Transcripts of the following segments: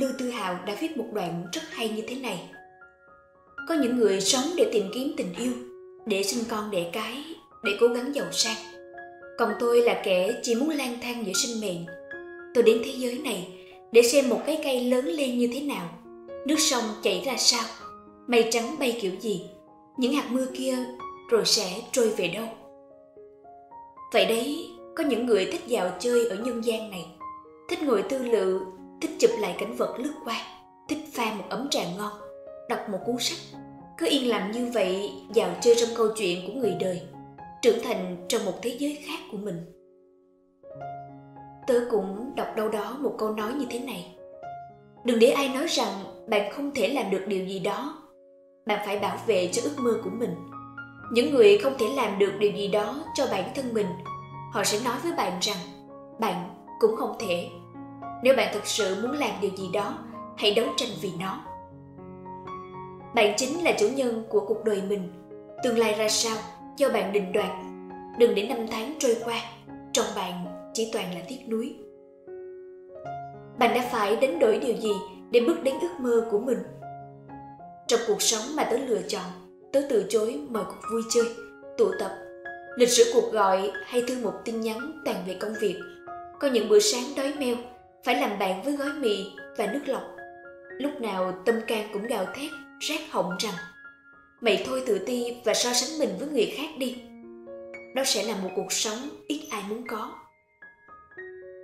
Lưu Tư Hào đã viết một đoạn rất hay như thế này. Có những người sống để tìm kiếm tình yêu, để sinh con đẻ cái, để cố gắng giàu sang. Còn tôi là kẻ chỉ muốn lang thang giữa sinh mệnh. Tôi đến thế giới này để xem một cái cây lớn lên như thế nào, nước sông chảy ra sao, mây trắng bay kiểu gì, những hạt mưa kia rồi sẽ trôi về đâu. Vậy đấy, có những người thích dạo chơi ở nhân gian này, thích ngồi tư lự, thích chụp lại cảnh vật lướt qua, thích pha một ấm trà ngon, đọc một cuốn sách, cứ yên lặng như vậy dạo chơi trong câu chuyện của người đời, trưởng thành trong một thế giới khác của mình. Tớ cũng đọc đâu đó một câu nói như thế này. Đừng để ai nói rằng bạn không thể làm được điều gì đó. Bạn phải bảo vệ cho ước mơ của mình. Những người không thể làm được điều gì đó cho bản thân mình, họ sẽ nói với bạn rằng bạn cũng không thể. Nếu bạn thực sự muốn làm điều gì đó, hãy đấu tranh vì nó. Bạn chính là chủ nhân của cuộc đời mình. Tương lai ra sao do bạn định đoạt. Đừng để năm tháng trôi qua, trong bạn chỉ toàn là tiếc nuối bạn đã phải đánh đổi điều gì để bước đến ước mơ của mình trong cuộc sống mà tớ lựa chọn tớ từ chối mọi cuộc vui chơi tụ tập lịch sử cuộc gọi hay thư mục tin nhắn toàn về công việc có những bữa sáng đói meo phải làm bạn với gói mì và nước lọc lúc nào tâm can cũng gào thét rác họng rằng mày thôi tự ti và so sánh mình với người khác đi đó sẽ là một cuộc sống ít ai muốn có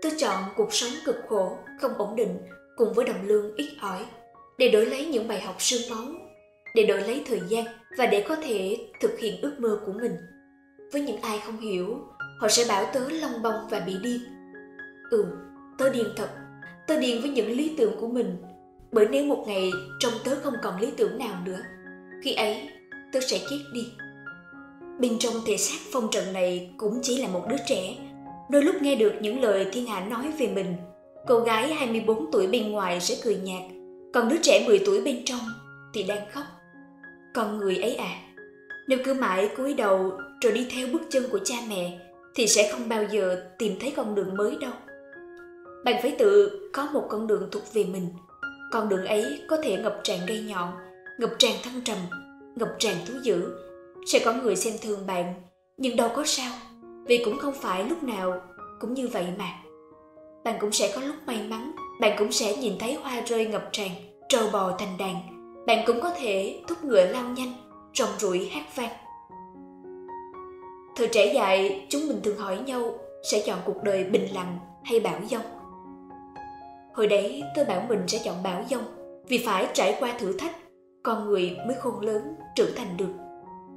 Tôi chọn cuộc sống cực khổ, không ổn định cùng với đồng lương ít ỏi để đổi lấy những bài học sương máu, để đổi lấy thời gian và để có thể thực hiện ước mơ của mình. Với những ai không hiểu, họ sẽ bảo tớ long bông và bị điên. Ừ, tớ điên thật, tớ điên với những lý tưởng của mình, bởi nếu một ngày trong tớ không còn lý tưởng nào nữa, khi ấy tớ sẽ chết đi. Bên trong thể xác phong trần này cũng chỉ là một đứa trẻ Đôi lúc nghe được những lời thiên hạ nói về mình, cô gái 24 tuổi bên ngoài sẽ cười nhạt, còn đứa trẻ 10 tuổi bên trong thì đang khóc. Con người ấy à, nếu cứ mãi cúi đầu rồi đi theo bước chân của cha mẹ thì sẽ không bao giờ tìm thấy con đường mới đâu. Bạn phải tự có một con đường thuộc về mình. Con đường ấy có thể ngập tràn gây nhọn, ngập tràn thăng trầm, ngập tràn thú dữ. Sẽ có người xem thường bạn, nhưng đâu có sao vì cũng không phải lúc nào cũng như vậy mà bạn cũng sẽ có lúc may mắn bạn cũng sẽ nhìn thấy hoa rơi ngập tràn trâu bò thành đàn bạn cũng có thể thúc ngựa lao nhanh rong ruổi hát vang thời trẻ dại chúng mình thường hỏi nhau sẽ chọn cuộc đời bình lặng hay bão dông hồi đấy tôi bảo mình sẽ chọn bão dông vì phải trải qua thử thách con người mới khôn lớn trưởng thành được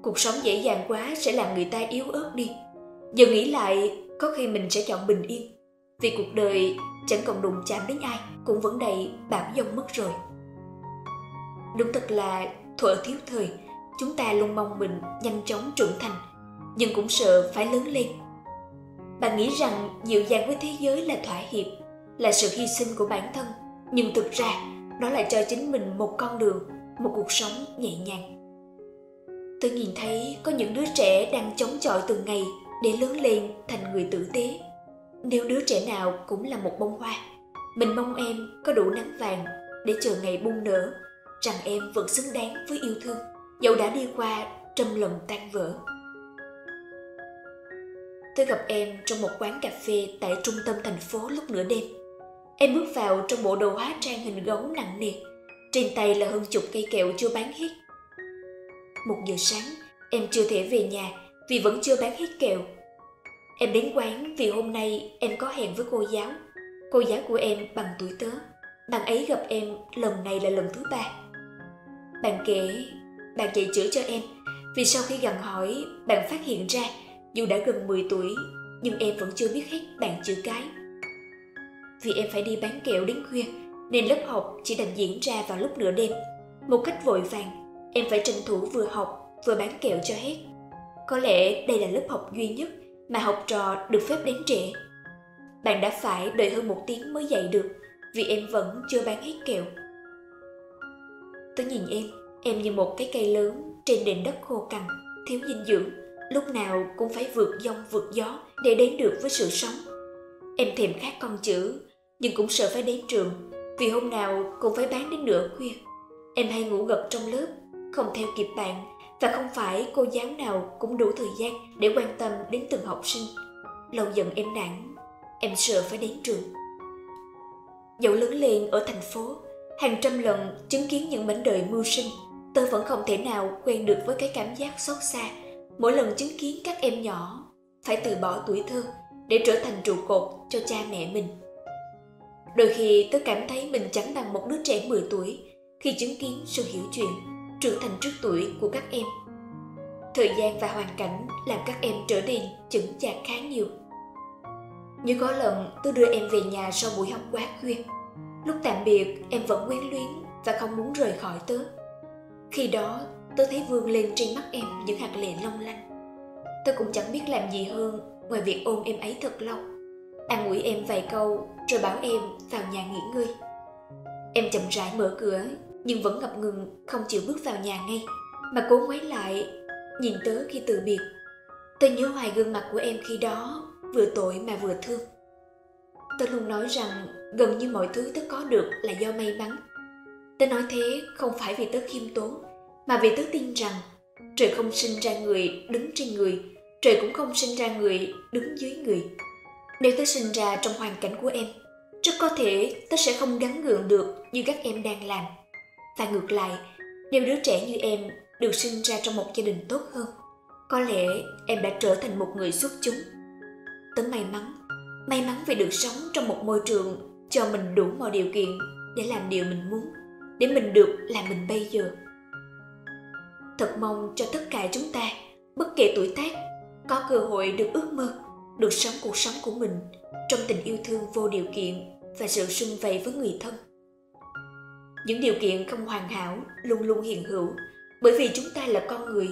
cuộc sống dễ dàng quá sẽ làm người ta yếu ớt đi Giờ nghĩ lại, có khi mình sẽ chọn bình yên. Vì cuộc đời chẳng còn đụng chạm đến ai, cũng vẫn đầy bão dông mất rồi. Đúng thật là thuở thiếu thời, chúng ta luôn mong mình nhanh chóng trưởng thành, nhưng cũng sợ phải lớn lên. Bạn nghĩ rằng dịu dàng với thế giới là thỏa hiệp, là sự hy sinh của bản thân, nhưng thực ra đó là cho chính mình một con đường, một cuộc sống nhẹ nhàng. Tôi nhìn thấy có những đứa trẻ đang chống chọi từng ngày để lớn lên thành người tử tế. Nếu đứa trẻ nào cũng là một bông hoa mình mong em có đủ nắng vàng để chờ ngày bung nở rằng em vẫn xứng đáng với yêu thương. Dẫu đã đi qua trăm lần tan vỡ. Tôi gặp em trong một quán cà phê tại trung tâm thành phố lúc nửa đêm em bước vào trong bộ đồ hóa trang hình gấu nặng nề trên tay là hơn chục cây kẹo chưa bán hết một giờ sáng em chưa thể về nhà vì vẫn chưa bán hết kẹo. Em đến quán vì hôm nay em có hẹn với cô giáo. Cô giáo của em bằng tuổi tớ. Bạn ấy gặp em lần này là lần thứ ba. Bạn kể, bạn dạy chữ cho em vì sau khi gần hỏi, bạn phát hiện ra dù đã gần 10 tuổi nhưng em vẫn chưa biết hết bạn chữ cái. Vì em phải đi bán kẹo đến khuya nên lớp học chỉ đành diễn ra vào lúc nửa đêm. Một cách vội vàng, em phải tranh thủ vừa học vừa bán kẹo cho hết. Có lẽ đây là lớp học duy nhất mà học trò được phép đến trễ. Bạn đã phải đợi hơn một tiếng mới dậy được vì em vẫn chưa bán hết kẹo. Tôi nhìn em, em như một cái cây lớn trên nền đất khô cằn, thiếu dinh dưỡng, lúc nào cũng phải vượt dông vượt gió để đến được với sự sống. Em thèm khát con chữ, nhưng cũng sợ phải đến trường, Vì hôm nào cũng phải bán đến nửa khuya. Em hay ngủ gật trong lớp, không theo kịp bạn và không phải cô giáo nào cũng đủ thời gian để quan tâm đến từng học sinh. Lâu dần em nản, em sợ phải đến trường. Dẫu lớn lên ở thành phố, hàng trăm lần chứng kiến những mảnh đời mưu sinh, tôi vẫn không thể nào quen được với cái cảm giác xót xa mỗi lần chứng kiến các em nhỏ phải từ bỏ tuổi thơ để trở thành trụ cột cho cha mẹ mình. Đôi khi tôi cảm thấy mình chẳng bằng một đứa trẻ 10 tuổi khi chứng kiến sự hiểu chuyện, trưởng thành trước tuổi của các em. Thời gian và hoàn cảnh làm các em trở nên chững chạc khá nhiều. Như có lần tôi đưa em về nhà sau buổi học quá khuya. Lúc tạm biệt em vẫn quyến luyến và không muốn rời khỏi tớ. Khi đó tôi thấy vương lên trên mắt em những hạt lệ long lanh. Tôi cũng chẳng biết làm gì hơn ngoài việc ôm em ấy thật lâu. An ủi em vài câu rồi bảo em vào nhà nghỉ ngơi. Em chậm rãi mở cửa nhưng vẫn ngập ngừng không chịu bước vào nhà ngay mà cố ngoái lại nhìn tớ khi từ biệt. Tớ nhớ hoài gương mặt của em khi đó vừa tội mà vừa thương. Tớ luôn nói rằng gần như mọi thứ tớ có được là do may mắn. Tớ nói thế không phải vì tớ khiêm tốn, mà vì tớ tin rằng trời không sinh ra người đứng trên người, trời cũng không sinh ra người đứng dưới người. Nếu tớ sinh ra trong hoàn cảnh của em, rất có thể tớ sẽ không gắn gượng được như các em đang làm. Và ngược lại, nếu đứa trẻ như em được sinh ra trong một gia đình tốt hơn, có lẽ em đã trở thành một người xuất chúng. Tớ may mắn, may mắn vì được sống trong một môi trường cho mình đủ mọi điều kiện để làm điều mình muốn, để mình được làm mình bây giờ. Thật mong cho tất cả chúng ta, bất kể tuổi tác, có cơ hội được ước mơ, được sống cuộc sống của mình trong tình yêu thương vô điều kiện và sự sung vầy với người thân. Những điều kiện không hoàn hảo luôn luôn hiện hữu bởi vì chúng ta là con người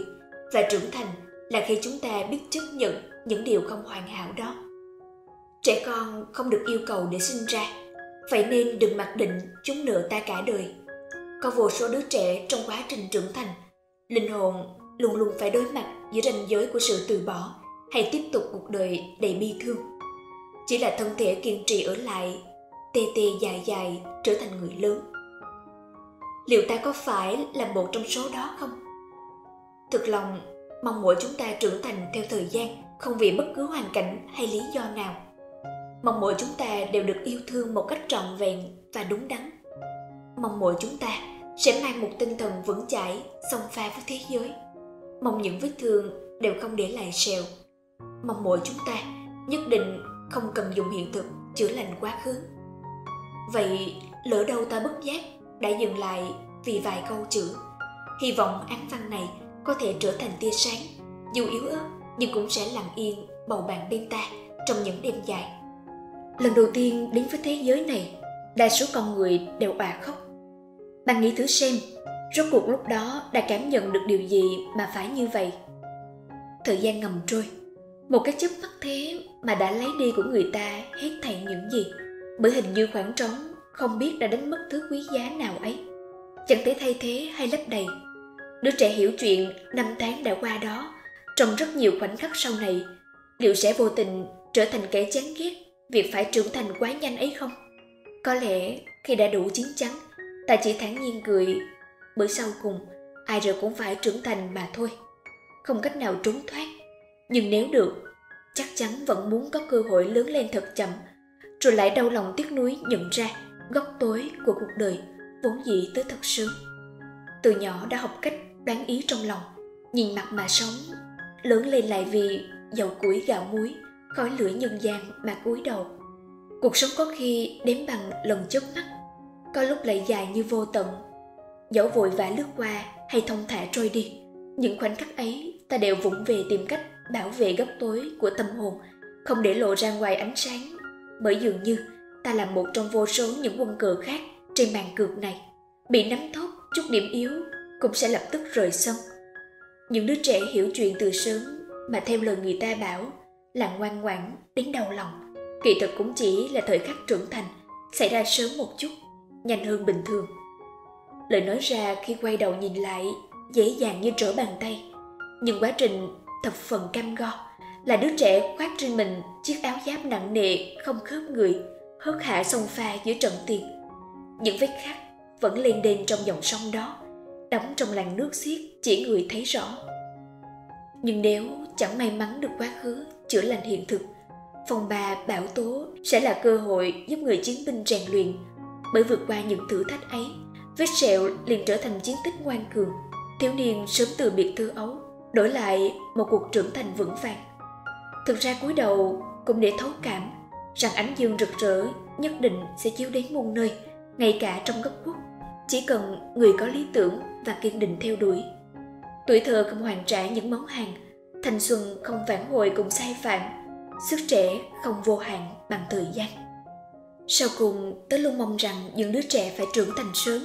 và trưởng thành là khi chúng ta biết chấp nhận những điều không hoàn hảo đó. Trẻ con không được yêu cầu để sinh ra, vậy nên đừng mặc định chúng nợ ta cả đời. Có vô số đứa trẻ trong quá trình trưởng thành Linh hồn luôn luôn phải đối mặt giữa ranh giới của sự từ bỏ hay tiếp tục cuộc đời đầy bi thương. Chỉ là thân thể kiên trì ở lại, tê tê dài dài trở thành người lớn. Liệu ta có phải là một trong số đó không? Thực lòng, mong mỗi chúng ta trưởng thành theo thời gian, không vì bất cứ hoàn cảnh hay lý do nào. Mong mỗi chúng ta đều được yêu thương một cách trọn vẹn và đúng đắn. Mong mỗi chúng ta sẽ mang một tinh thần vững chãi song pha với thế giới mong những vết thương đều không để lại sẹo. Mong mỗi chúng ta nhất định không cần dùng hiện thực chữa lành quá khứ. Vậy lỡ đâu ta bất giác đã dừng lại vì vài câu chữ hy vọng án văn này có thể trở thành tia sáng dù yếu ớt nhưng cũng sẽ lặng yên bầu bạn bên ta trong những đêm dài. Lần đầu tiên đến với thế giới này đa số con người đều òa khóc. Bạn nghĩ thử xem, rốt cuộc lúc đó đã cảm nhận được điều gì mà phải như vậy? Thời gian ngầm trôi, một cái chớp mắt thế mà đã lấy đi của người ta hết thảy những gì, bởi hình như khoảng trống không biết đã đánh mất thứ quý giá nào ấy. Chẳng thể thay thế hay lấp đầy. Đứa trẻ hiểu chuyện năm tháng đã qua đó, trong rất nhiều khoảnh khắc sau này, liệu sẽ vô tình trở thành kẻ chán ghét việc phải trưởng thành quá nhanh ấy không? Có lẽ khi đã đủ chín chắn, ta chỉ thản nhiên cười bởi sau cùng, ai rồi cũng phải trưởng thành mà thôi. Không cách nào trốn thoát. Nhưng nếu được, chắc chắn vẫn muốn có cơ hội lớn lên thật chậm, rồi lại đau lòng tiếc nuối nhận ra góc tối của cuộc đời vốn dĩ tới thật sớm. Từ nhỏ đã học cách đoán ý trong lòng, nhìn mặt mà sống, lớn lên lại vì dầu củi gạo muối, khói lửa nhân gian mà cúi đầu. Cuộc sống có khi đếm bằng lần chớp mắt, có lúc lại dài như vô tận dẫu vội vã lướt qua hay thông thả trôi đi, những khoảnh khắc ấy ta đều vụng về tìm cách bảo vệ góc tối của tâm hồn, không để lộ ra ngoài ánh sáng. Bởi dường như ta là một trong vô số những quân cờ khác trên màn cược này, bị nắm thóp chút điểm yếu cũng sẽ lập tức rời sân những đứa trẻ hiểu chuyện từ sớm mà theo lời người ta bảo là ngoan ngoãn đến đau lòng. Kỳ thực cũng chỉ là thời khắc trưởng thành, xảy ra sớm một chút, nhanh hơn bình thường lời nói ra khi quay đầu nhìn lại, dễ dàng như trở bàn tay. Nhưng quá trình thập phần cam go là đứa trẻ khoác trên mình chiếc áo giáp nặng nề, không khớp người, hớt hạ sông pha giữa trận tiền. Những vết khắc vẫn lên đên trong dòng sông đó, đóng trong làn nước xiết chỉ người thấy rõ. Nhưng nếu chẳng may mắn được quá khứ chữa lành hiện thực, phòng bà bảo tố sẽ là cơ hội giúp người chiến binh rèn luyện bởi vượt qua những thử thách ấy vết sẹo liền trở thành chiến tích ngoan cường. Thiếu niên sớm từ biệt thơ ấu, đổi lại một cuộc trưởng thành vững vàng. Thực ra cúi đầu cũng để thấu cảm rằng ánh dương rực rỡ nhất định sẽ chiếu đến muôn nơi, ngay cả trong góc khuất. Chỉ cần người có lý tưởng và kiên định theo đuổi. Tuổi thơ không hoàn trả những món hàng, thanh xuân không phản hồi cùng sai phạm, sức trẻ không vô hạn bằng thời gian. Sau cùng, tớ luôn mong rằng những đứa trẻ phải trưởng thành sớm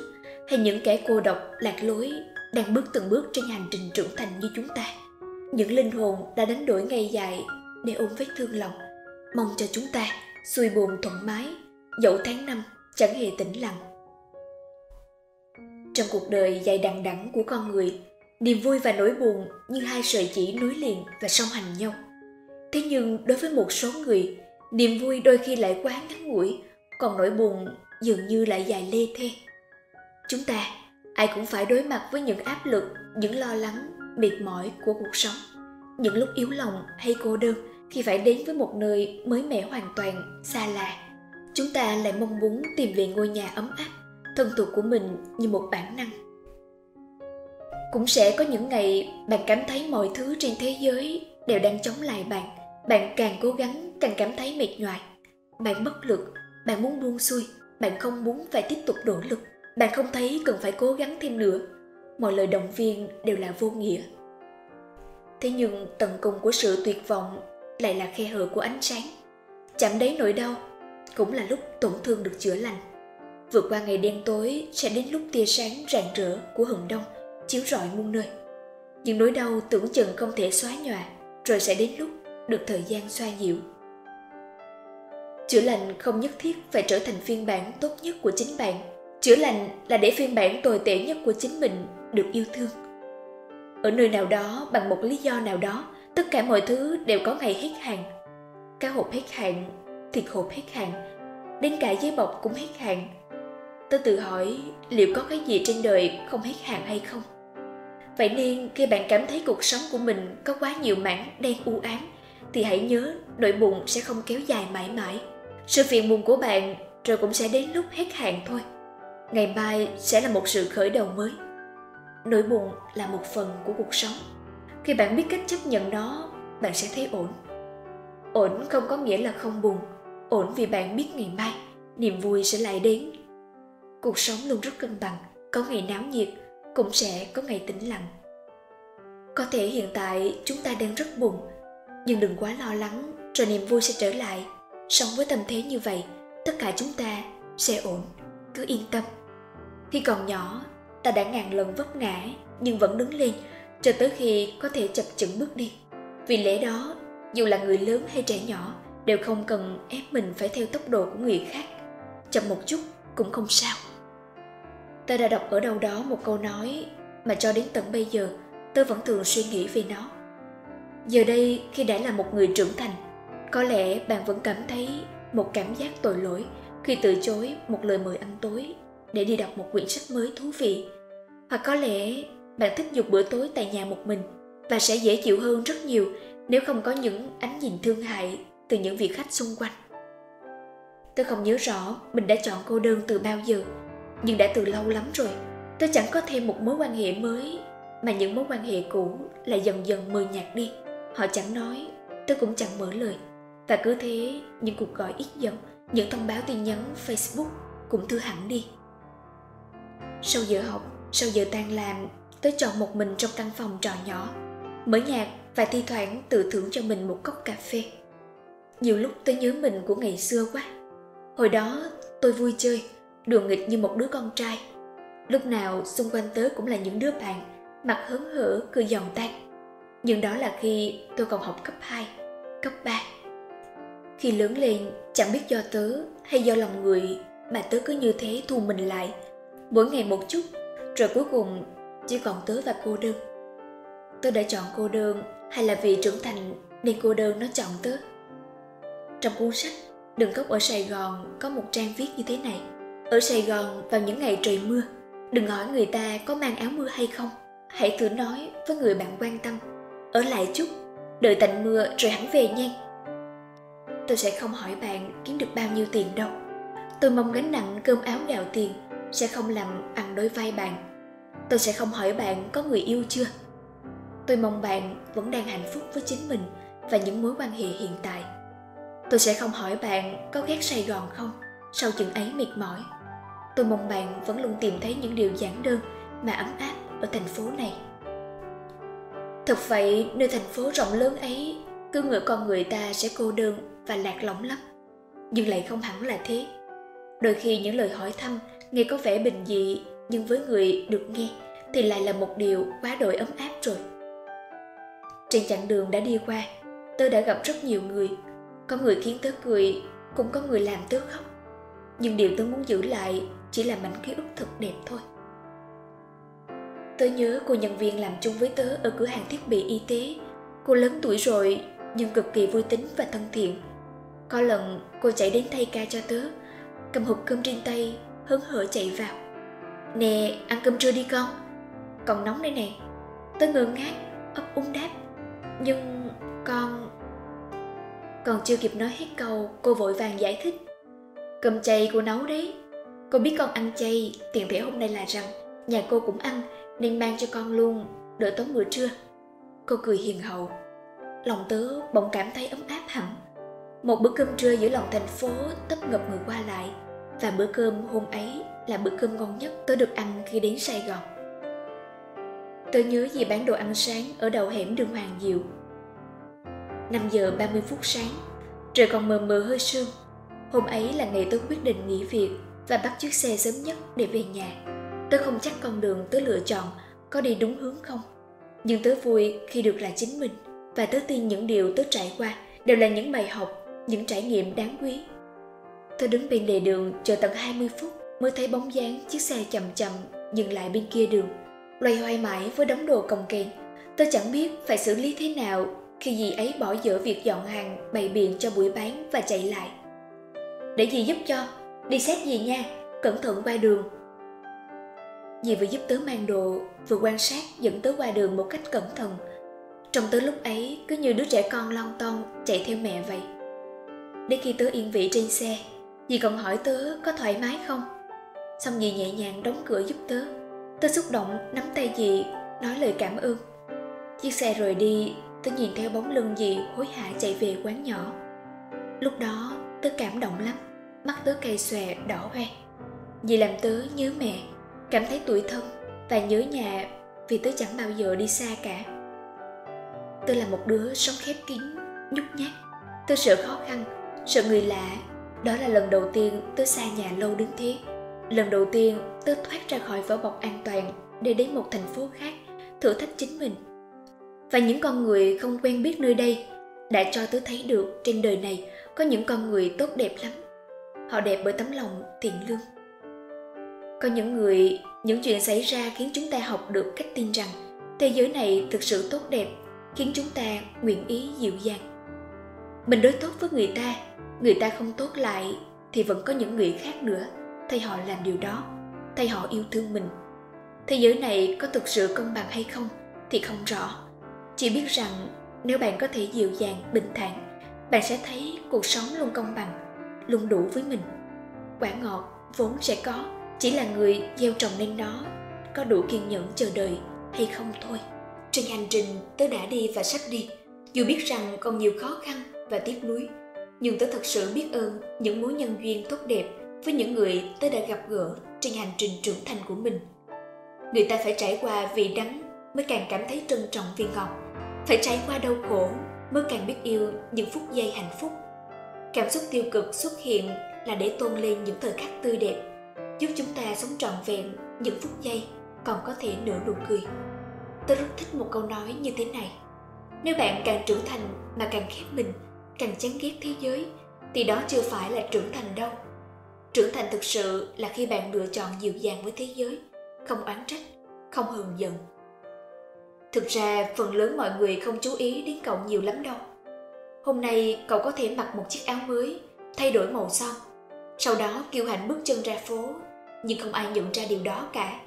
hay những kẻ cô độc, lạc lối đang bước từng bước trên hành trình trưởng thành như chúng ta. Những linh hồn đã đánh đổi ngày dài để ôm vết thương lòng. Mong cho chúng ta xuôi buồn thuận mái, dẫu tháng năm chẳng hề tĩnh lặng. Trong cuộc đời dài đằng đẵng của con người, niềm vui và nỗi buồn như hai sợi chỉ nối liền và song hành nhau. Thế nhưng đối với một số người, niềm vui đôi khi lại quá ngắn ngủi, còn nỗi buồn dường như lại dài lê thê chúng ta, ai cũng phải đối mặt với những áp lực, những lo lắng, mệt mỏi của cuộc sống. Những lúc yếu lòng hay cô đơn khi phải đến với một nơi mới mẻ hoàn toàn, xa lạ. Chúng ta lại mong muốn tìm về ngôi nhà ấm áp, thân thuộc của mình như một bản năng. Cũng sẽ có những ngày bạn cảm thấy mọi thứ trên thế giới đều đang chống lại bạn. Bạn càng cố gắng, càng cảm thấy mệt nhoài. Bạn bất lực, bạn muốn buông xuôi, bạn không muốn phải tiếp tục nỗ lực bạn không thấy cần phải cố gắng thêm nữa. Mọi lời động viên đều là vô nghĩa. Thế nhưng tận cùng của sự tuyệt vọng lại là khe hở của ánh sáng. Chạm đấy nỗi đau cũng là lúc tổn thương được chữa lành. Vượt qua ngày đen tối sẽ đến lúc tia sáng rạng rỡ của hừng đông chiếu rọi muôn nơi. Những nỗi đau tưởng chừng không thể xóa nhòa, rồi sẽ đến lúc được thời gian xoa dịu. Chữa lành không nhất thiết phải trở thành phiên bản tốt nhất của chính bạn chữa lành là để phiên bản tồi tệ nhất của chính mình được yêu thương. Ở nơi nào đó, bằng một lý do nào đó, tất cả mọi thứ đều có ngày hết hàng cá hộp hết hạn, thịt hộp hết hạn, đến cả giấy bọc cũng hết hạn. Tôi tự hỏi liệu có cái gì trên đời không hết hạn hay không? Vậy nên, khi bạn cảm thấy cuộc sống của mình có quá nhiều mảng đen u ám, thì hãy nhớ nỗi buồn sẽ không kéo dài mãi mãi. Sự phiền muộn của bạn rồi cũng sẽ đến lúc hết hạn thôi ngày mai sẽ là một sự khởi đầu mới. Nỗi buồn là một phần của cuộc sống. Khi bạn biết cách chấp nhận nó, bạn sẽ thấy ổn. Ổn không có nghĩa là không buồn. Ổn vì bạn biết ngày mai, niềm vui sẽ lại đến. Cuộc sống luôn rất cân bằng, có ngày náo nhiệt, cũng sẽ có ngày tĩnh lặng. Có thể hiện tại chúng ta đang rất buồn, nhưng đừng quá lo lắng, rồi niềm vui sẽ trở lại. Sống với tâm thế như vậy, tất cả chúng ta sẽ ổn. Cứ yên tâm khi còn nhỏ, ta đã ngàn lần vấp ngã, nhưng vẫn đứng lên, cho tới khi có thể chập chững bước đi. Vì lẽ đó, dù là người lớn hay trẻ nhỏ, đều không cần ép mình phải theo tốc độ của người khác. Chậm một chút cũng không sao. Ta đã đọc ở đâu đó một câu nói mà cho đến tận bây giờ tôi vẫn thường suy nghĩ về nó. Giờ đây khi đã là một người trưởng thành, có lẽ bạn vẫn cảm thấy một cảm giác tội lỗi khi từ chối một lời mời ăn tối để đi đọc một quyển sách mới thú vị. Hoặc có lẽ bạn thích dục bữa tối tại nhà một mình và sẽ dễ chịu hơn rất nhiều nếu không có những ánh nhìn thương hại từ những vị khách xung quanh. Tôi không nhớ rõ mình đã chọn cô đơn từ bao giờ, nhưng đã từ lâu lắm rồi. Tôi chẳng có thêm một mối quan hệ mới, mà những mối quan hệ cũ lại dần dần mờ nhạt đi. Họ chẳng nói, tôi cũng chẳng mở lời. Và cứ thế, những cuộc gọi ít dần, những thông báo tin nhắn facebook cũng thư hẳn đi sau giờ học sau giờ tan làm tới chọn một mình trong căn phòng trọ nhỏ. Mở nhạc và thi thoảng tự thưởng cho mình một cốc cà phê. Nhiều lúc tôi nhớ mình của ngày xưa quá. Hồi đó tôi vui chơi đùa nghịch như một đứa con trai. Lúc nào xung quanh tớ cũng là những đứa bạn mặt hớn hở cười giòn tan. Nhưng đó là khi tôi còn học cấp 2, cấp 3 khi lớn lên chẳng biết do tớ hay do lòng người mà tớ cứ như thế thu mình lại mỗi ngày một chút rồi cuối cùng chỉ còn tớ và cô đơn tớ đã chọn cô đơn hay là vì trưởng thành nên cô đơn nó chọn tớ trong cuốn sách Đừng khóc ở sài gòn có một trang viết như thế này Ở Sài Gòn vào những ngày trời mưa, đừng hỏi người ta có mang áo mưa hay không. Hãy thử nói với người bạn quan tâm. Ở lại chút, đợi tạnh mưa rồi hẳn về nhanh. Tôi sẽ không hỏi bạn kiếm được bao nhiêu tiền đâu. Tôi mong gánh nặng cơm áo gạo tiền sẽ không làm ăn đôi vai bạn. Tôi sẽ không hỏi bạn có người yêu chưa. Tôi mong bạn vẫn đang hạnh phúc với chính mình và những mối quan hệ hiện tại. Tôi sẽ không hỏi bạn có ghét Sài Gòn không sau chừng ấy mệt mỏi. Tôi mong bạn vẫn luôn tìm thấy những điều giản đơn mà ấm áp ở thành phố này. Thật vậy, nơi thành phố rộng lớn ấy, cứ ngỡ con người ta sẽ cô đơn và lạc lõng lắm. Nhưng lại không hẳn là thế. Đôi khi những lời hỏi thăm nghe có vẻ bình dị, nhưng với người được nghe thì lại là một điều quá đổi ấm áp rồi. Trên chặng đường đã đi qua, tôi đã gặp rất nhiều người. Có người khiến tớ cười, cũng có người làm tớ khóc. Nhưng điều tớ muốn giữ lại chỉ là mảnh ký ức thật đẹp thôi. Tớ nhớ cô nhân viên làm chung với tớ ở cửa hàng thiết bị y tế. Cô lớn tuổi rồi nhưng cực kỳ vui tính và thân thiện. Có lần cô chạy đến thay ca cho tớ, cầm hộp cơm trên tay, hớn hở chạy vào. Nè, ăn cơm trưa đi con. Còn nóng đây nè. Tớ ngơ ngác, ấp úng đáp. Nhưng con... Còn chưa kịp nói hết câu, cô vội vàng giải thích. Cơm chay cô nấu đấy. Cô biết con ăn chay, tiện thể hôm nay là rằng nhà cô cũng ăn nên mang cho con luôn, đỡ tốn bữa trưa. Cô cười hiền hậu. Lòng tớ bỗng cảm thấy ấm áp hẳn. Một bữa cơm trưa giữa lòng thành phố tấp ngập người qua lại và bữa cơm hôm ấy là bữa cơm ngon nhất tớ được ăn khi đến Sài Gòn. Tớ nhớ gì bán đồ ăn sáng ở đầu hẻm đường Hoàng Diệu. 5 giờ 30 phút sáng, trời còn mờ mờ hơi sương. Hôm ấy là ngày tớ quyết định nghỉ việc và bắt chiếc xe sớm nhất để về nhà. Tớ không chắc con đường tớ lựa chọn có đi đúng hướng không. Nhưng tớ vui khi được là chính mình và tớ tin những điều tớ trải qua đều là những bài học, những trải nghiệm đáng quý tôi đứng bên lề đường chờ tận 20 phút mới thấy bóng dáng chiếc xe chậm chậm dừng lại bên kia đường. Loay hoay mãi với đống đồ cồng kềnh. tôi chẳng biết phải xử lý thế nào khi dì ấy bỏ dở việc dọn hàng bày biện cho buổi bán và chạy lại. Để dì giúp cho, đi xét gì nha, cẩn thận qua đường. Dì vừa giúp tớ mang đồ, vừa quan sát dẫn tớ qua đường một cách cẩn thận. Trong tớ lúc ấy cứ như đứa trẻ con lon ton chạy theo mẹ vậy. Đến khi tớ yên vị trên xe, dì còn hỏi tớ có thoải mái không. Xong dì nhẹ nhàng đóng cửa giúp tớ. Tớ xúc động nắm tay dì, nói lời cảm ơn. Chiếc xe rời đi, tớ nhìn theo bóng lưng dì hối hả chạy về quán nhỏ. Lúc đó tớ cảm động lắm, mắt tớ cay xòe đỏ hoe. Dì làm tớ nhớ mẹ, cảm thấy tuổi thân và nhớ nhà vì tớ chẳng bao giờ đi xa cả. Tớ là một đứa sống khép kín, nhút nhát. Tớ sợ khó khăn, sợ người lạ. Đó là lần đầu tiên tớ xa nhà lâu đến thế. Lần đầu tiên tớ thoát ra khỏi vỏ bọc an toàn để đến một thành phố khác, thử thách chính mình. Và những con người không quen biết nơi đây đã cho tớ thấy được trên đời này có những con người tốt đẹp lắm. Họ đẹp bởi tấm lòng thiện lương. Có những người, những chuyện xảy ra khiến chúng ta học được cách tin rằng thế giới này thực sự tốt đẹp, khiến chúng ta nguyện ý dịu dàng. Mình đối tốt với người ta, người ta không tốt lại thì vẫn có những người khác nữa, thay họ làm điều đó, thay họ yêu thương mình. Thế giới này có thực sự công bằng hay không thì không rõ. Chỉ biết rằng nếu bạn có thể dịu dàng, bình thản, bạn sẽ thấy cuộc sống luôn công bằng, luôn đủ với mình. Quả ngọt vốn sẽ có, chỉ là người gieo trồng nên nó có đủ kiên nhẫn chờ đợi hay không thôi. Trên hành trình tớ đã đi và sắp đi, dù biết rằng còn nhiều khó khăn và tiếc nuối, nhưng tớ thật sự biết ơn những mối nhân duyên tốt đẹp với những người tớ đã gặp gỡ trên hành trình trưởng thành của mình. Người ta phải trải qua vị đắng mới càng cảm thấy trân trọng viên ngọt, phải trải qua đau khổ mới càng biết yêu những phút giây hạnh phúc. Cảm xúc tiêu cực xuất hiện là để tôn lên những thời khắc tươi đẹp, giúp chúng ta sống trọn vẹn những phút giây còn có thể nửa nụ cười. Tôi rất thích một câu nói như thế này. Nếu bạn càng trưởng thành mà càng khép mình, càng chán ghét thế giới, thì đó chưa phải là trưởng thành đâu. Trưởng thành thực sự là khi bạn lựa chọn dịu dàng với thế giới, không oán trách, không hờn giận. Thực ra phần lớn mọi người không chú ý đến cậu nhiều lắm đâu. Hôm nay cậu có thể mặc một chiếc áo mới, thay đổi màu son. Sau đó kiêu hãnh bước chân ra phố, nhưng không ai nhận ra điều đó cả.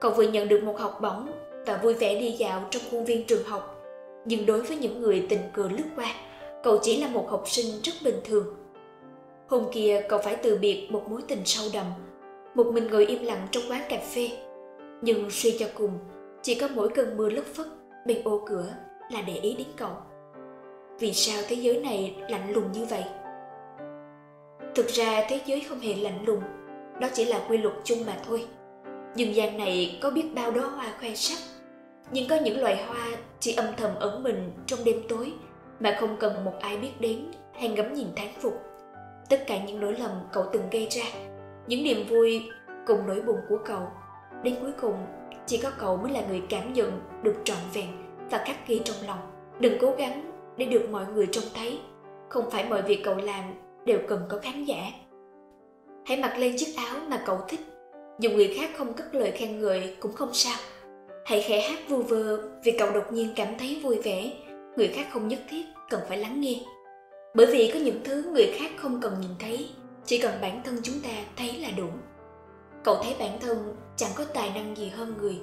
Cậu vừa nhận được một học bổng và vui vẻ đi dạo trong khuôn viên trường học. Nhưng đối với những người tình cờ lướt qua, cậu chỉ là một học sinh rất bình thường. Hôm kia cậu phải từ biệt một mối tình sâu đậm, một mình ngồi im lặng trong quán cà phê. Nhưng suy cho cùng, chỉ có mỗi cơn mưa lất phất bên ô cửa là để ý đến cậu. Vì sao thế giới này lạnh lùng như vậy? Thực ra thế giới không hề lạnh lùng, đó chỉ là quy luật chung mà thôi. Dương gian này có biết bao đóa hoa khoe sắc, nhưng có những loài hoa chỉ âm thầm ẩn mình trong đêm tối mà không cần một ai biết đến hay ngắm nhìn thán phục. Tất cả những lỗi lầm cậu từng gây ra, những niềm vui cùng nỗi buồn của cậu, đến cuối cùng chỉ có cậu mới là người cảm nhận được trọn vẹn và khắc ghi trong lòng. Đừng cố gắng để được mọi người trông thấy, không phải mọi việc cậu làm đều cần có khán giả. Hãy mặc lên chiếc áo mà cậu thích, dù người khác không cất lời khen ngợi cũng không sao. Hãy khẽ hát vu vơ vì cậu đột nhiên cảm thấy vui vẻ, người khác không nhất thiết cần phải lắng nghe. Bởi vì có những thứ người khác không cần nhìn thấy, chỉ cần bản thân chúng ta thấy là đủ. Cậu thấy bản thân chẳng có tài năng gì hơn người.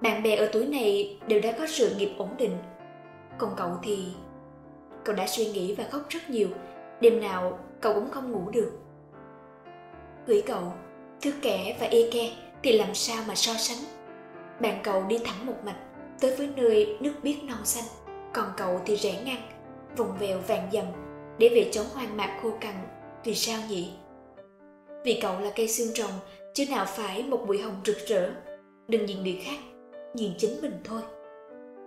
Bạn bè ở tuổi này đều đã có sự nghiệp ổn định. Còn cậu thì... Cậu đã suy nghĩ và khóc rất nhiều, đêm nào cậu cũng không ngủ được. Gửi cậu, thứ kẻ và ê ke thì làm sao mà so sánh. Bạn cậu đi thẳng một mạch, tới với nơi nước biếc non xanh, còn cậu thì rẽ ngang, vòng vèo vàng dầm, để về chốn hoang mạc khô cằn. Vì sao nhỉ? Vì cậu là cây xương rồng, chứ nào phải một bụi hồng rực rỡ. Đừng nhìn người khác, nhìn chính mình thôi.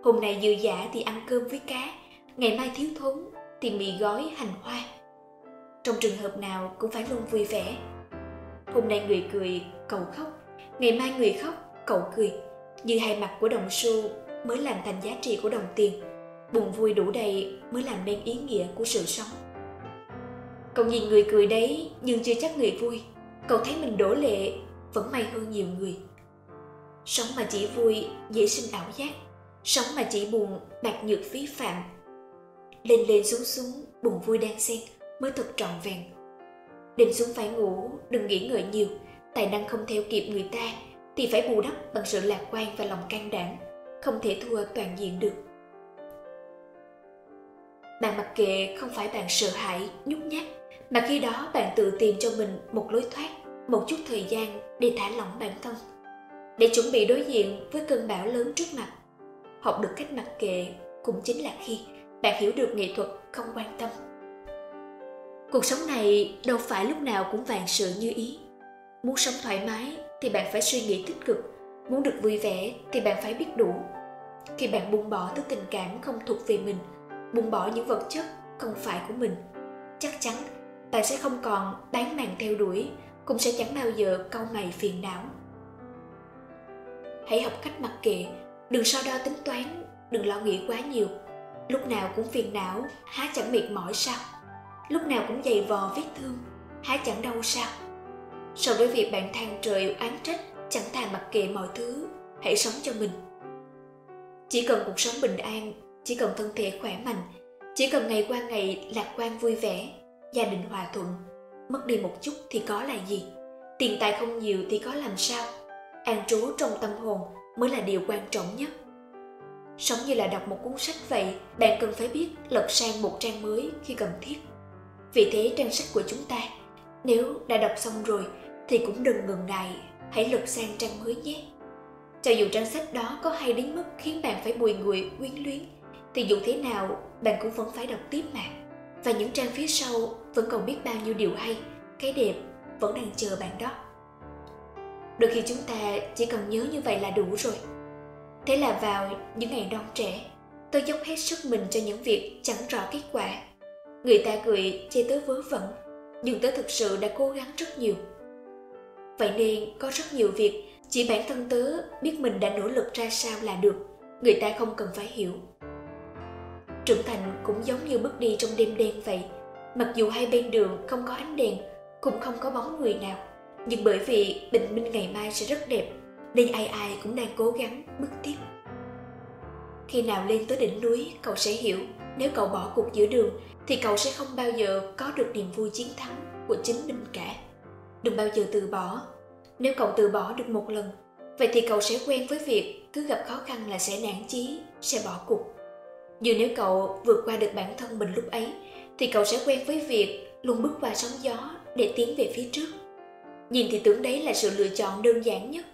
Hôm nay dư giả thì ăn cơm với cá, ngày mai thiếu thốn thì mì gói hành hoa. Trong trường hợp nào cũng phải luôn vui vẻ. Hôm nay người cười, cậu khóc, ngày mai người khóc, cậu cười. Như hai mặt của đồng xu mới làm thành giá trị của đồng tiền. Buồn vui đủ đầy mới làm nên ý nghĩa của sự sống. Cậu nhìn người cười đấy nhưng chưa chắc người vui. Cậu thấy mình đổ lệ vẫn may hơn nhiều người. Sống mà chỉ vui dễ sinh ảo giác. Sống mà chỉ buồn bạc nhược phí phạm. Lên lên xuống xuống buồn vui đang xen mới thật trọn vẹn. Đêm xuống phải ngủ, đừng nghĩ ngợi nhiều. Tài năng không theo kịp người ta thì phải bù đắp bằng sự lạc quan và lòng can đảm. Không thể thua toàn diện được. Bạn mặc kệ không phải bạn sợ hãi, nhút nhát mà khi đó bạn tự tìm cho mình một lối thoát một chút thời gian để thả lỏng bản thân để chuẩn bị đối diện với cơn bão lớn trước mặt. Học được cách mặc kệ cũng chính là khi bạn hiểu được nghệ thuật không quan tâm. Cuộc sống này đâu phải lúc nào cũng vạn sự như ý. Muốn sống thoải mái thì bạn phải suy nghĩ tích cực muốn được vui vẻ thì bạn phải biết đủ. Khi bạn buông bỏ thứ tình cảm không thuộc về mình buông bỏ những vật chất không phải của mình. Chắc chắn, bạn sẽ không còn bán màn theo đuổi, cũng sẽ chẳng bao giờ câu mày phiền não. Hãy học cách mặc kệ, đừng so đo tính toán, đừng lo nghĩ quá nhiều. Lúc nào cũng phiền não, há chẳng mệt mỏi sao? Lúc nào cũng dày vò vết thương, há chẳng đau sao? So với việc bạn than trời oán trách, chẳng thà mặc kệ mọi thứ, hãy sống cho mình. Chỉ cần cuộc sống bình an chỉ cần thân thể khỏe mạnh, chỉ cần ngày qua ngày lạc quan vui vẻ, gia đình hòa thuận, mất đi một chút thì có là gì? Tiền tài không nhiều thì có làm sao? An trú trong tâm hồn mới là điều quan trọng nhất. Sống như là đọc một cuốn sách vậy, bạn cần phải biết lật sang một trang mới khi cần thiết. Vì thế trang sách của chúng ta, nếu đã đọc xong rồi thì cũng đừng ngừng ngại, hãy lật sang trang mới nhé. Cho dù trang sách đó có hay đến mức khiến bạn phải bùi ngùi, quyến luyến thì dù thế nào, bạn cũng vẫn phải đọc tiếp mà. Và những trang phía sau vẫn còn biết bao nhiêu điều hay, cái đẹp vẫn đang chờ bạn đó. Đôi khi chúng ta chỉ cần nhớ như vậy là đủ rồi. Thế là vào những ngày non trẻ, tôi dốc hết sức mình cho những việc chẳng rõ kết quả. Người ta cười chê tớ vớ vẩn, nhưng tớ thực sự đã cố gắng rất nhiều. Vậy nên có rất nhiều việc chỉ bản thân tớ biết mình đã nỗ lực ra sao là được, người ta không cần phải hiểu trưởng thành cũng giống như bước đi trong đêm đen vậy mặc dù hai bên đường không có ánh đèn cũng không có bóng người nào nhưng bởi vì bình minh ngày mai sẽ rất đẹp nên ai ai cũng đang cố gắng bước tiếp khi nào lên tới đỉnh núi cậu sẽ hiểu nếu cậu bỏ cuộc giữa đường thì cậu sẽ không bao giờ có được niềm vui chiến thắng của chính mình cả đừng bao giờ từ bỏ. Nếu cậu từ bỏ được một lần, vậy thì cậu sẽ quen với việc cứ gặp khó khăn là sẽ nản chí, sẽ bỏ cuộc. Nhưng nếu cậu vượt qua được bản thân mình lúc ấy, thì cậu sẽ quen với việc luôn bước qua sóng gió để tiến về phía trước. Nhìn thì tưởng đấy là sự lựa chọn đơn giản nhất,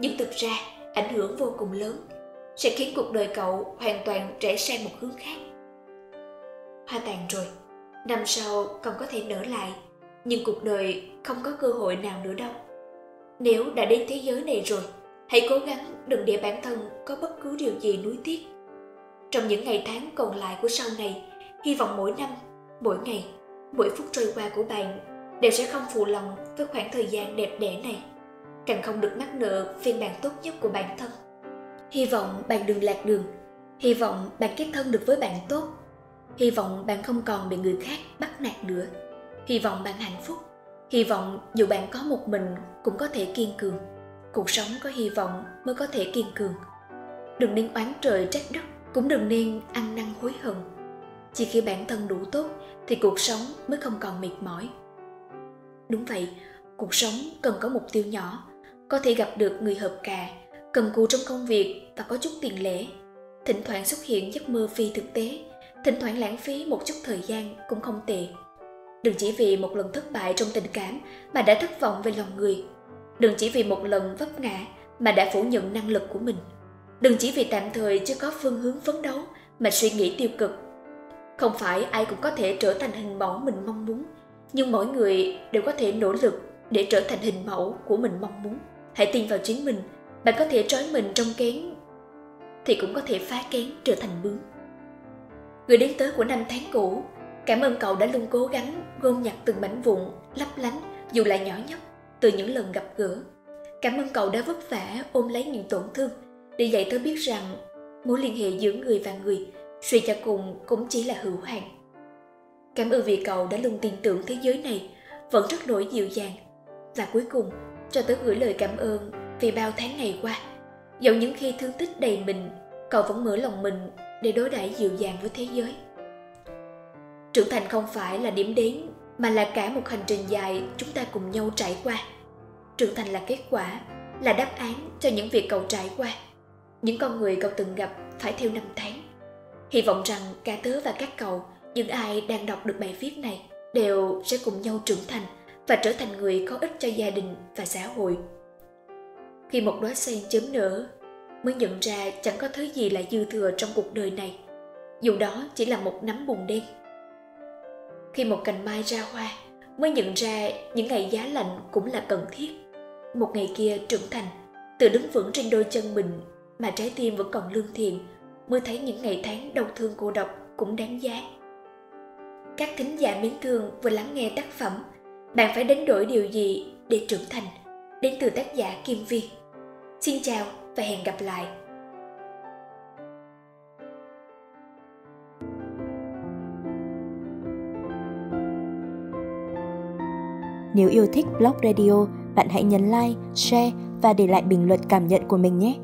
nhưng thực ra ảnh hưởng vô cùng lớn, sẽ khiến cuộc đời cậu hoàn toàn rẽ sang một hướng khác. Hoa tàn rồi, năm sau còn có thể nở lại, nhưng cuộc đời không có cơ hội nào nữa đâu. Nếu đã đến thế giới này rồi, hãy cố gắng đừng để bản thân có bất cứ điều gì nuối tiếc. Trong những ngày tháng còn lại của sau này, hy vọng mỗi năm, mỗi ngày, mỗi phút trôi qua của bạn đều sẽ không phụ lòng với khoảng thời gian đẹp đẽ này. Càng không được mắc nợ phiên bản tốt nhất của bản thân. Hy vọng bạn đừng lạc đường. Hy vọng bạn kết thân được với bạn tốt. Hy vọng bạn không còn bị người khác bắt nạt nữa. Hy vọng bạn hạnh phúc. Hy vọng dù bạn có một mình cũng có thể kiên cường. Cuộc sống có hy vọng mới có thể kiên cường. Đừng nên oán trời trách đất, cũng đừng nên ăn năn hối hận. Chỉ khi bản thân đủ tốt thì cuộc sống mới không còn mệt mỏi. Đúng vậy, cuộc sống cần có mục tiêu nhỏ, có thể gặp được người hợp cà, cần cù trong công việc và có chút tiền lẻ. Thỉnh thoảng xuất hiện giấc mơ phi thực tế, thỉnh thoảng lãng phí một chút thời gian cũng không tệ. Đừng chỉ vì một lần thất bại trong tình cảm mà đã thất vọng về lòng người. Đừng chỉ vì một lần vấp ngã mà đã phủ nhận năng lực của mình. Đừng chỉ vì tạm thời chưa có phương hướng phấn đấu mà suy nghĩ tiêu cực. Không phải ai cũng có thể trở thành hình mẫu mình mong muốn, nhưng mỗi người đều có thể nỗ lực để trở thành hình mẫu của mình mong muốn. Hãy tin vào chính mình, bạn có thể trói mình trong kén thì cũng có thể phá kén trở thành bướm. Người đến tới của năm tháng cũ, cảm ơn cậu đã luôn cố gắng gom nhặt từng mảnh vụn, lấp lánh dù là nhỏ nhất từ những lần gặp gỡ. Cảm ơn cậu đã vất vả ôm lấy những tổn thương để dạy tớ biết rằng mối liên hệ giữa người và người suy cho cùng cũng chỉ là hữu hạn. Cảm ơn vì cậu đã luôn tin tưởng thế giới này vẫn rất nổi dịu dàng. Và cuối cùng, cho tớ gửi lời cảm ơn vì bao tháng ngày qua. Dẫu những khi thương tích đầy mình, cậu vẫn mở lòng mình để đối đãi dịu dàng với thế giới. Trưởng thành không phải là điểm đến mà là cả một hành trình dài chúng ta cùng nhau trải qua. Trưởng thành là kết quả, là đáp án cho những việc cậu trải qua. Những con người cậu từng gặp phải theo năm tháng. Hy vọng rằng cả tớ và các cậu, những ai đang đọc được bài viết này đều sẽ cùng nhau trưởng thành và trở thành người có ích cho gia đình và xã hội. Khi một đóa sen chớm nở, mới nhận ra chẳng có thứ gì là dư thừa trong cuộc đời này, dù đó chỉ là một nắm bùn đen. Khi một cành mai ra hoa, mới nhận ra những ngày giá lạnh cũng là cần thiết. Một ngày kia trưởng thành, tự đứng vững trên đôi chân mình mà trái tim vẫn còn lương thiện, mới thấy những ngày tháng đau thương cô độc cũng đáng giá. Các thính giả miến thương vừa lắng nghe tác phẩm, bạn phải đánh đổi điều gì để trưởng thành? Đến từ tác giả Kim Vi. Xin chào và hẹn gặp lại. Nếu yêu thích Blog Radio, bạn hãy nhấn like, share và để lại bình luận cảm nhận của mình nhé.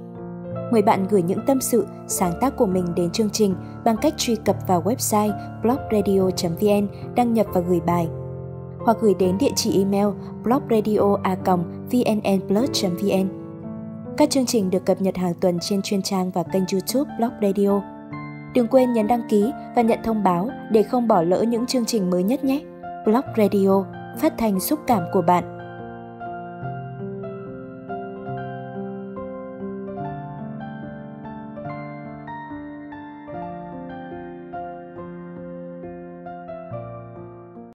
Mời bạn gửi những tâm sự, sáng tác của mình đến chương trình bằng cách truy cập vào website blogradio.vn, đăng nhập và gửi bài. Hoặc gửi đến địa chỉ email blogradio.vnnplus.vn. Các chương trình được cập nhật hàng tuần trên chuyên trang và kênh youtube Blog Radio. Đừng quên nhấn đăng ký và nhận thông báo để không bỏ lỡ những chương trình mới nhất nhé. Blog Radio, phát thanh xúc cảm của bạn